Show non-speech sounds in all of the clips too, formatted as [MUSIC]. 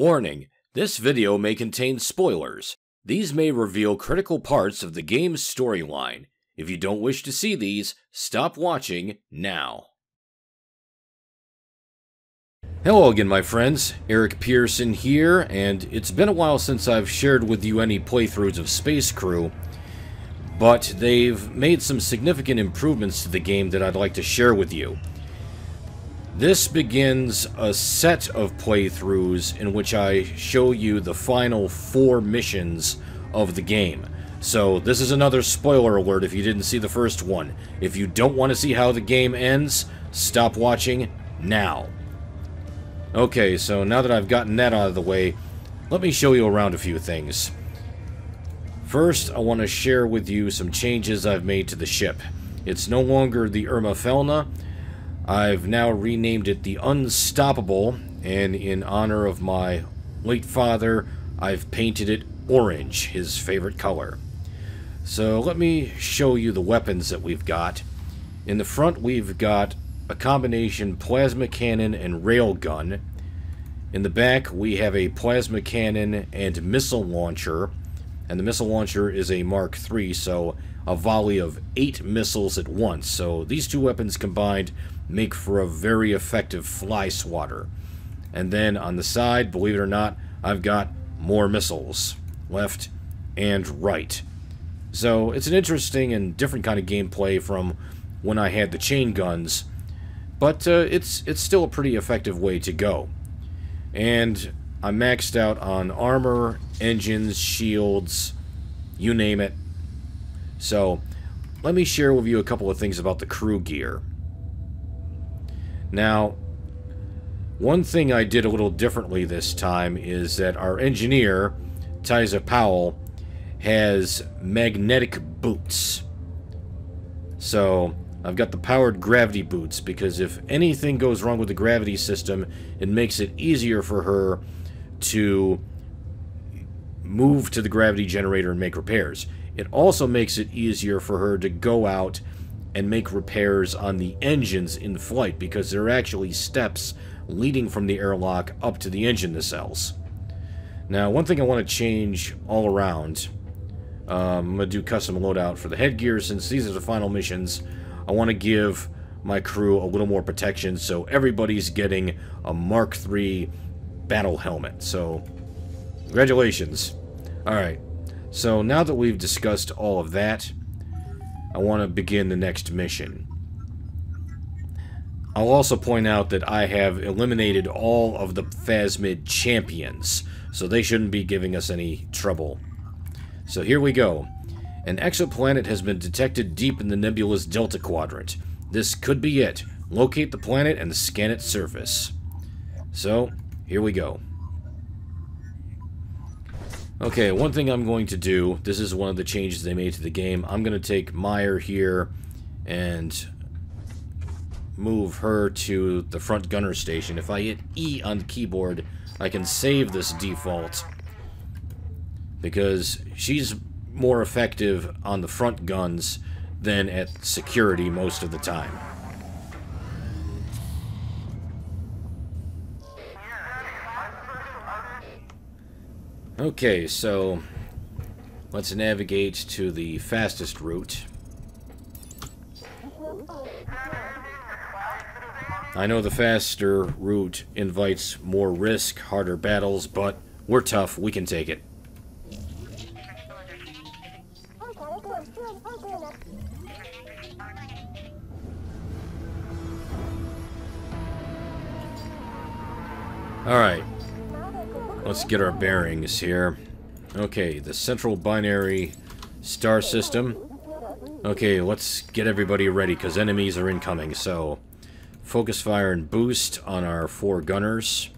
Warning, this video may contain spoilers. These may reveal critical parts of the game's storyline. If you don't wish to see these, stop watching now. Hello again, my friends. Eric Pearson here, and it's been a while since I've shared with you any playthroughs of Space Crew, but they've made some significant improvements to the game that I'd like to share with you. This begins a set of playthroughs in which I show you the final four missions of the game. So, this is another spoiler alert if you didn't see the first one. If you don't want to see how the game ends, stop watching now. Okay, so now that I've gotten that out of the way, let me show you around a few things. First, I want to share with you some changes I've made to the ship. It's no longer the Irma Felna. I've now renamed it the Unstoppable, and in honor of my late father, I've painted it orange, his favorite color. So let me show you the weapons that we've got. In the front, we've got a combination plasma cannon and railgun. In the back, we have a plasma cannon and missile launcher. And the missile launcher is a Mark III, so a volley of eight missiles at once. So these two weapons combined make for a very effective fly swatter. And then on the side, believe it or not, I've got more missiles, left and right. So it's an interesting and different kind of gameplay from when I had the chain guns, but uh, it's it's still a pretty effective way to go. And I'm maxed out on armor, engines, shields, you name it. So let me share with you a couple of things about the crew gear. Now, one thing I did a little differently this time is that our engineer, Tyza Powell, has magnetic boots. So, I've got the powered gravity boots because if anything goes wrong with the gravity system, it makes it easier for her to move to the gravity generator and make repairs. It also makes it easier for her to go out and make repairs on the engines in flight because there are actually steps leading from the airlock up to the engine nacelles. Now, one thing I want to change all around, um, I'm going to do custom loadout for the headgear since these are the final missions. I want to give my crew a little more protection, so everybody's getting a Mark III battle helmet. So, congratulations. Alright, so now that we've discussed all of that, I want to begin the next mission. I'll also point out that I have eliminated all of the Phasmid champions, so they shouldn't be giving us any trouble. So here we go. An exoplanet has been detected deep in the nebulous Delta Quadrant. This could be it. Locate the planet and scan its surface. So, here we go. Okay, one thing I'm going to do, this is one of the changes they made to the game, I'm going to take Meyer here and move her to the front gunner station. If I hit E on the keyboard, I can save this default because she's more effective on the front guns than at security most of the time. Okay, so let's navigate to the fastest route. I know the faster route invites more risk, harder battles, but we're tough, we can take it. Alright. Let's get our bearings here. Okay, the central binary star system. Okay, let's get everybody ready, because enemies are incoming, so... Focus fire and boost on our four gunners.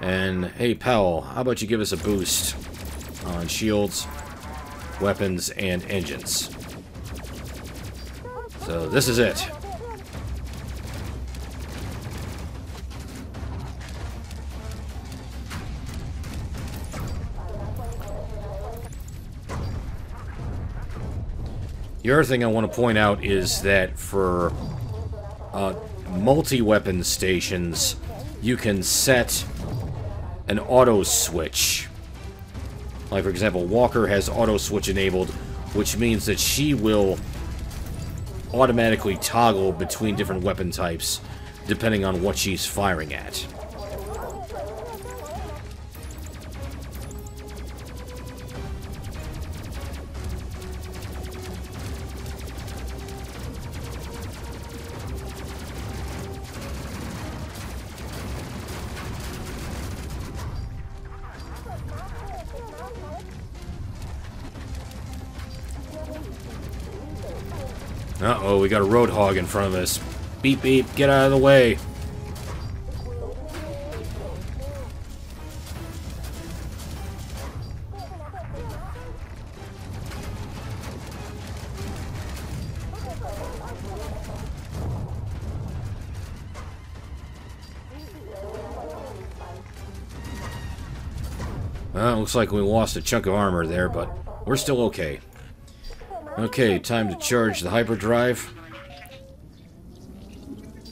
And, hey, Powell, how about you give us a boost on shields, weapons, and engines. So, this is it. The other thing I want to point out is that for uh, multi-weapon stations, you can set an auto switch. Like, for example, Walker has auto switch enabled, which means that she will automatically toggle between different weapon types depending on what she's firing at. Uh-oh, we got a roadhog in front of us. Beep, beep, get out of the way. Well, looks like we lost a chunk of armor there, but we're still okay. Okay, time to charge the hyperdrive.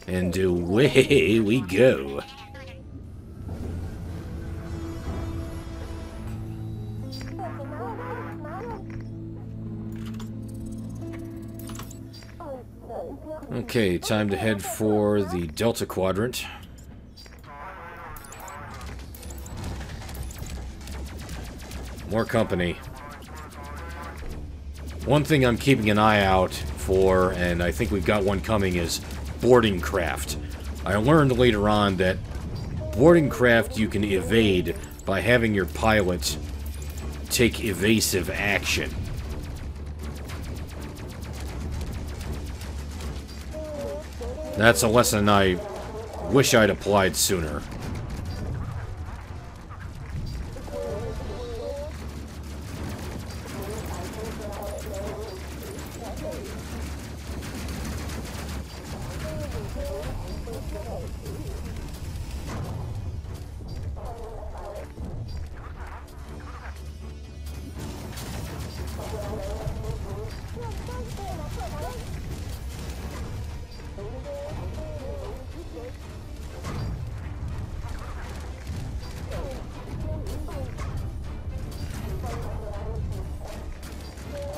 And away we go. Okay, time to head for the Delta Quadrant. More company. One thing I'm keeping an eye out for, and I think we've got one coming, is boarding craft. I learned later on that boarding craft you can evade by having your pilot take evasive action. That's a lesson I wish I'd applied sooner.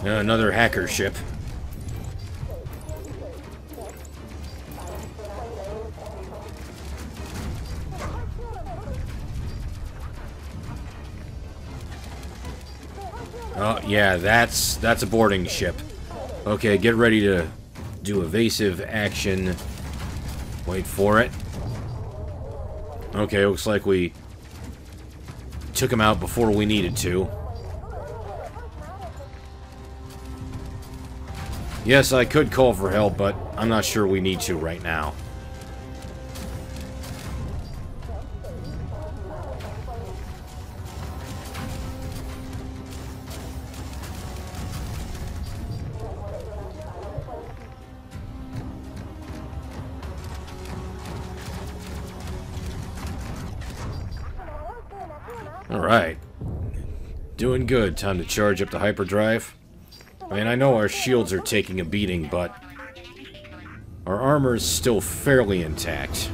Uh, another hacker ship. Oh, yeah, that's that's a boarding ship. Okay, get ready to do evasive action. Wait for it. Okay, looks like we took him out before we needed to. Yes, I could call for help, but I'm not sure we need to right now. Alright. Doing good. Time to charge up the hyperdrive. I mean, I know our shields are taking a beating, but our armor is still fairly intact.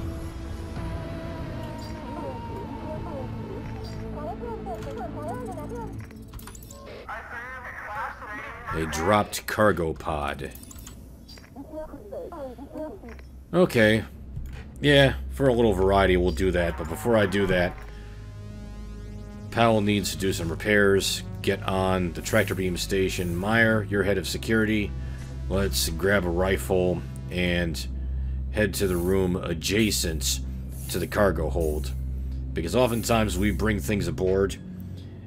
A dropped cargo pod. Okay. Yeah, for a little variety, we'll do that. But before I do that, Powell needs to do some repairs, get on the tractor beam station. Meyer, you're head of security. Let's grab a rifle and head to the room adjacent to the cargo hold. Because oftentimes we bring things aboard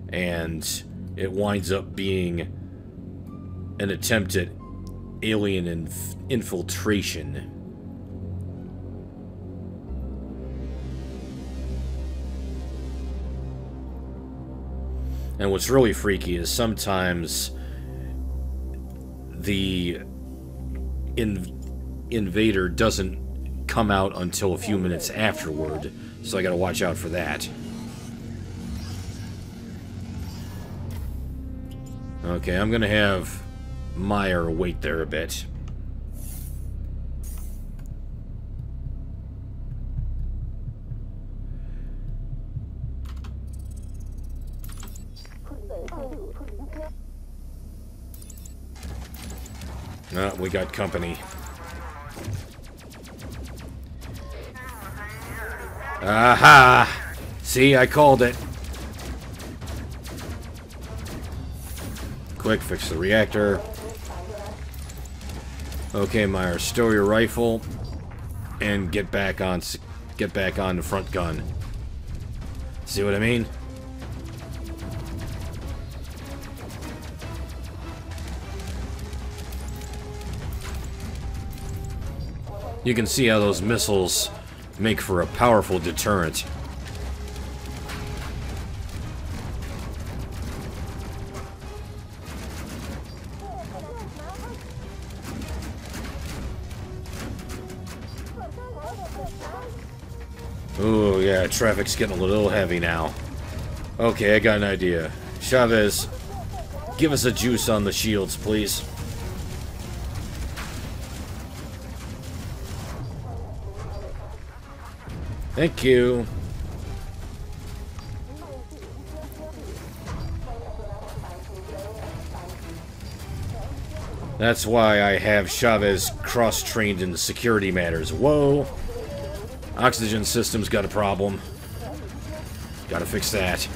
and it winds up being an attempt at alien inf infiltration. And what's really freaky is sometimes the in invader doesn't come out until a few minutes afterward, so I gotta watch out for that. Okay, I'm gonna have Meyer wait there a bit. We got company. Aha! See, I called it. Quick, fix the reactor. Okay, Meyer, stow your rifle and get back on get back on the front gun. See what I mean? You can see how those missiles make for a powerful deterrent. Oh yeah, traffic's getting a little heavy now. Okay, I got an idea. Chavez, give us a juice on the shields, please. Thank you. That's why I have Chavez cross-trained in security matters. Whoa! Oxygen system's got a problem. Gotta fix that.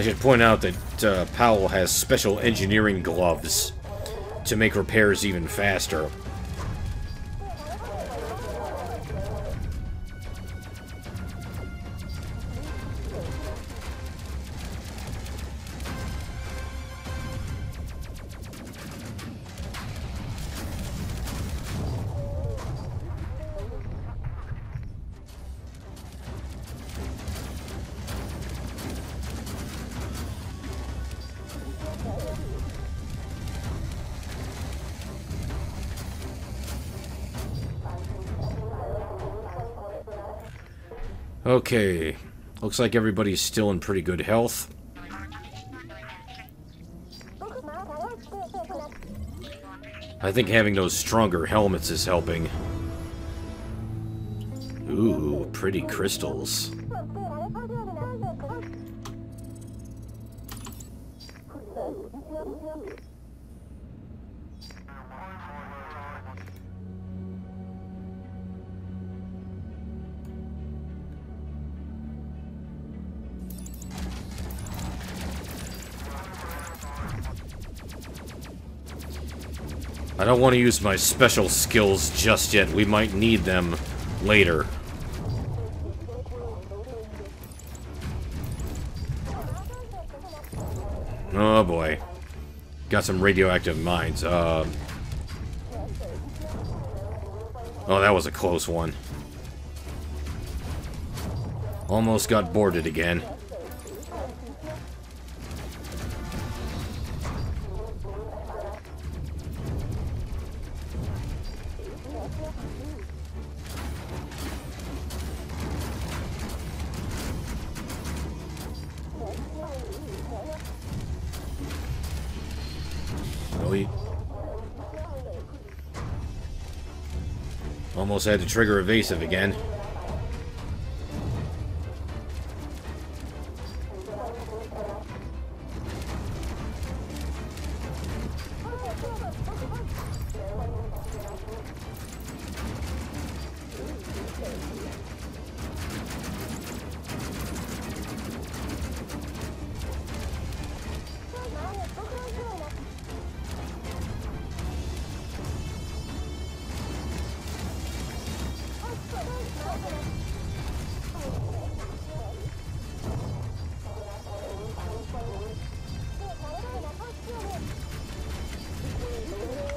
I should point out that uh, Powell has special engineering gloves to make repairs even faster. Okay. Looks like everybody's still in pretty good health. I think having those stronger helmets is helping. Ooh, pretty crystals. I don't want to use my special skills just yet. We might need them later. Oh boy. Got some radioactive mines. Uh... Oh, that was a close one. Almost got boarded again. Almost had to trigger evasive again.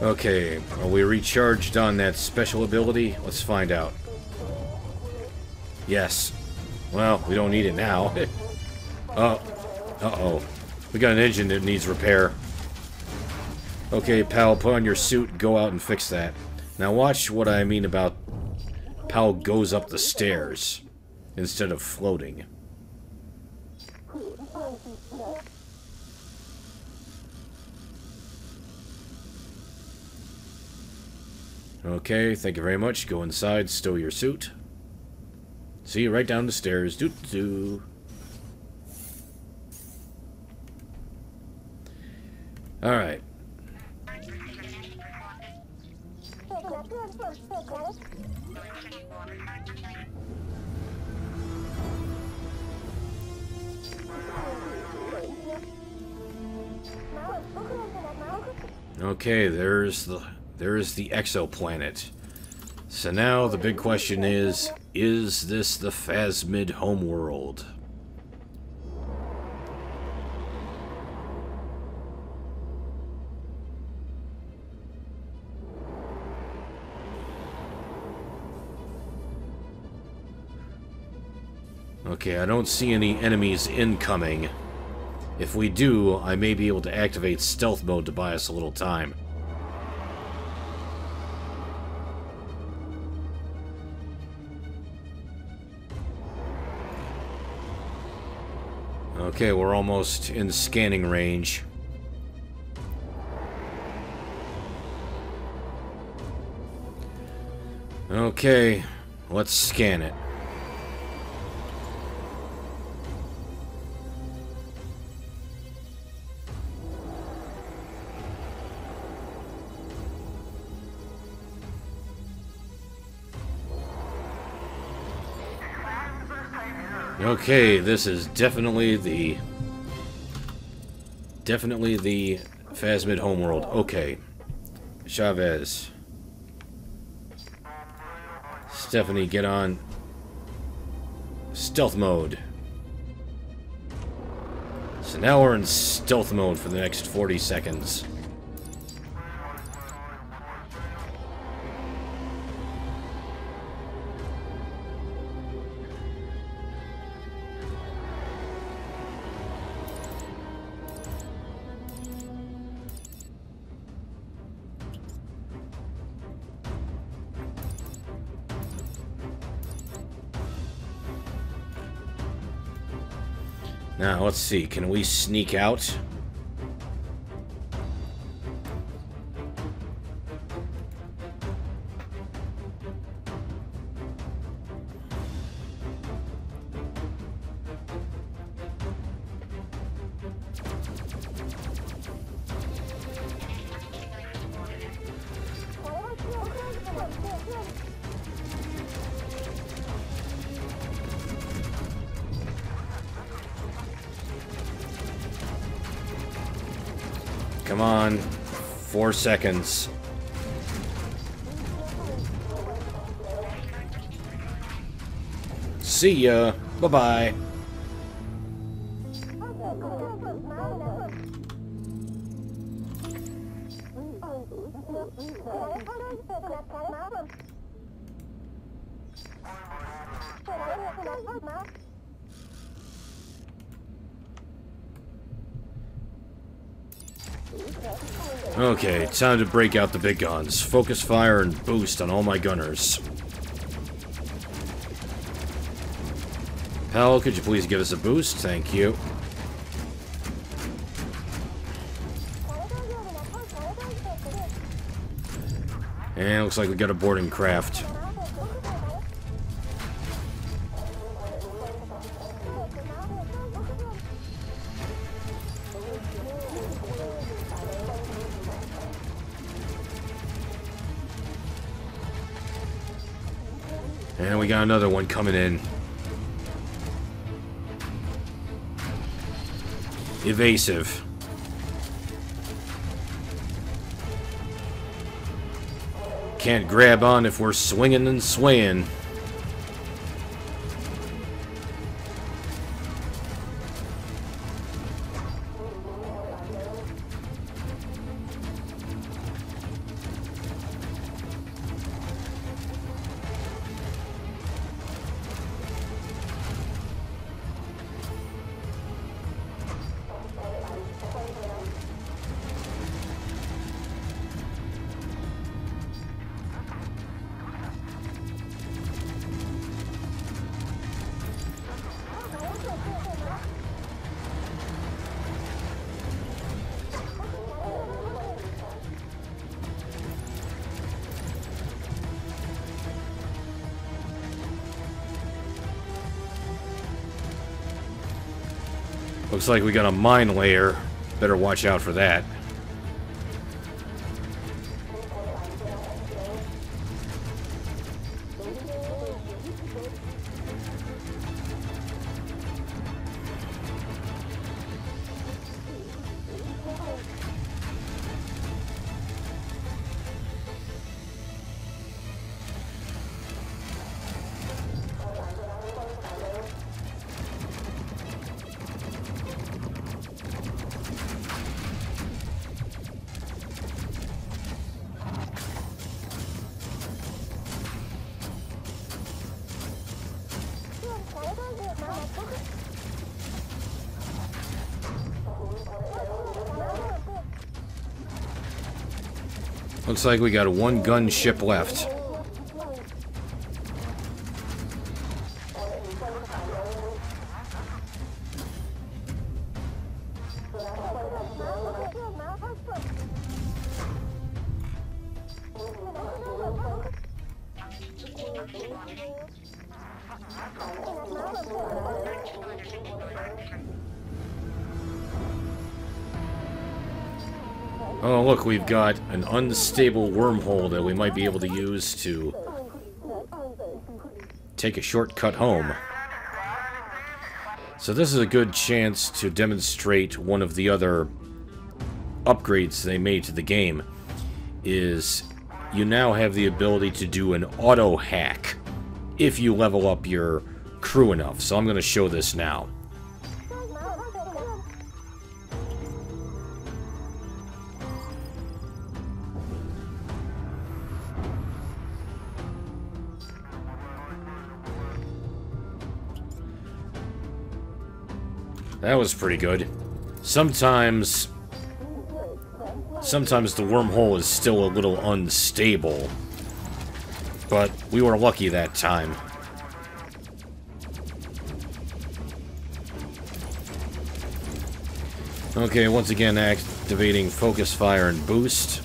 Okay, are we recharged on that special ability? Let's find out. Yes. Well, we don't need it now. oh. [LAUGHS] Uh-oh. We got an engine that needs repair. Okay, Powell, put on your suit, go out and fix that. Now watch what I mean about Powell goes up the stairs instead of floating. Okay, thank you very much. Go inside, stow your suit. See you right down the stairs. Doo doo. All Okay, there's the there's the exoplanet. So now the big question is, is this the Phasmid homeworld? Okay, I don't see any enemies incoming. If we do, I may be able to activate stealth mode to buy us a little time. Okay, we're almost in scanning range. Okay, let's scan it. Okay, this is definitely the... Definitely the Phasmid homeworld. Okay. Chavez. Stephanie, get on stealth mode. So now we're in stealth mode for the next 40 seconds. Let's see. Can we sneak out? Come on. Four seconds. See ya. Bye-bye. Okay, time to break out the big guns. Focus fire and boost on all my gunners. Powell, could you please give us a boost? Thank you. And looks like we got a boarding craft. And we got another one coming in. Evasive. Can't grab on if we're swinging and swaying. Looks like we got a mine layer. Better watch out for that. Looks like we got one gun ship left. Oh, look, we've got an unstable wormhole that we might be able to use to take a shortcut home. So this is a good chance to demonstrate one of the other upgrades they made to the game, is you now have the ability to do an auto hack if you level up your crew enough. So I'm going to show this now. That was pretty good. Sometimes... Sometimes the wormhole is still a little unstable. But we were lucky that time. Okay, once again activating focus fire and boost.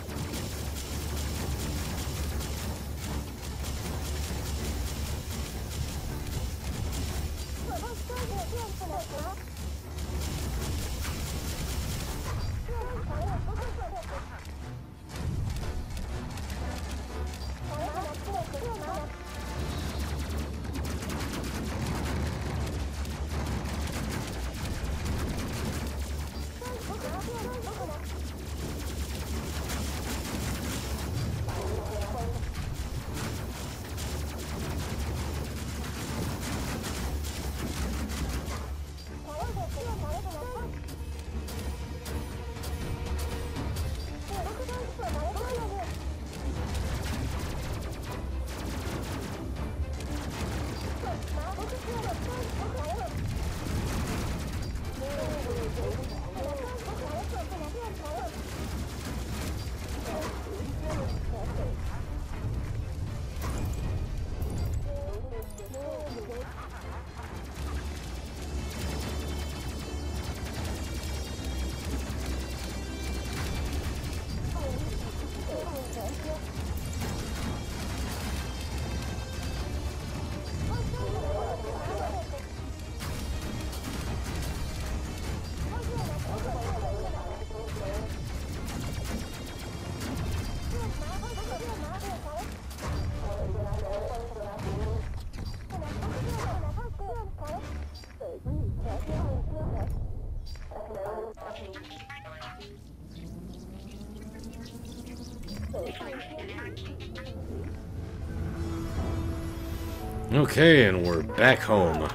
Okay, and we're back home.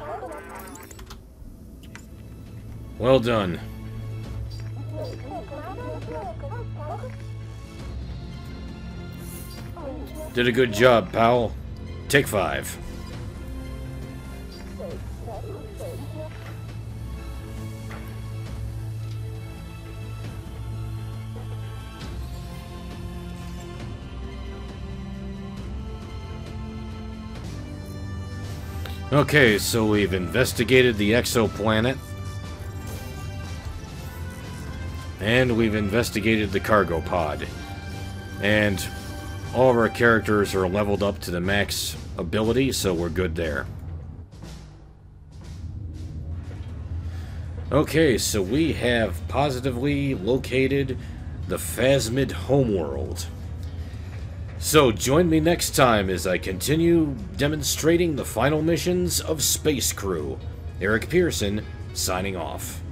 Well done. Did a good job, pal. Take five. Okay, so we've investigated the exoplanet. And we've investigated the cargo pod. And all of our characters are leveled up to the max ability, so we're good there. Okay, so we have positively located the Phasmid homeworld. So join me next time as I continue demonstrating the final missions of Space Crew. Eric Pearson, signing off.